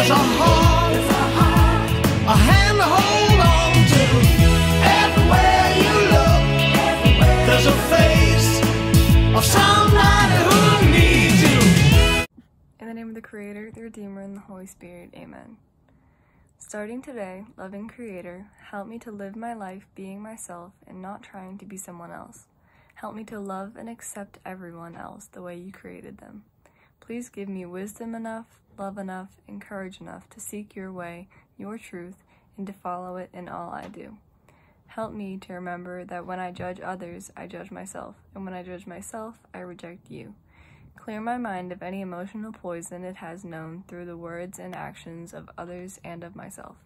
There's a heart, a hand to hold on to. Everywhere you look, there's a face of somebody who needs you. In the name of the Creator, the Redeemer, and the Holy Spirit, amen. Starting today, loving Creator, help me to live my life being myself and not trying to be someone else. Help me to love and accept everyone else the way you created them. Please give me wisdom enough, love enough, and courage enough to seek your way, your truth, and to follow it in all I do. Help me to remember that when I judge others, I judge myself, and when I judge myself, I reject you. Clear my mind of any emotional poison it has known through the words and actions of others and of myself.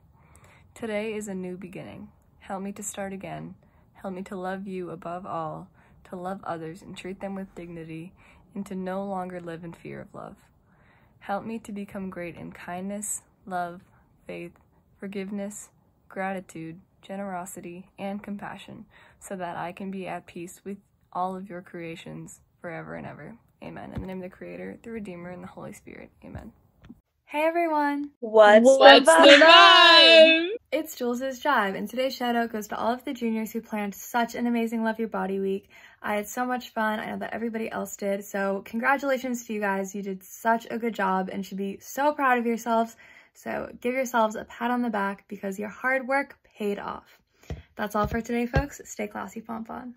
Today is a new beginning. Help me to start again. Help me to love you above all, to love others and treat them with dignity, and to no longer live in fear of love. Help me to become great in kindness, love, faith, forgiveness, gratitude, generosity, and compassion, so that I can be at peace with all of your creations forever and ever. Amen. In the name of the Creator, the Redeemer, and the Holy Spirit. Amen. Hey everyone! What's, What's the, the vibe? It's Jules's Jive, and today's shout out goes to all of the juniors who planned such an amazing Love Your Body week. I had so much fun. I know that everybody else did. So congratulations to you guys. You did such a good job and should be so proud of yourselves. So give yourselves a pat on the back because your hard work paid off. That's all for today, folks. Stay classy, pom pom.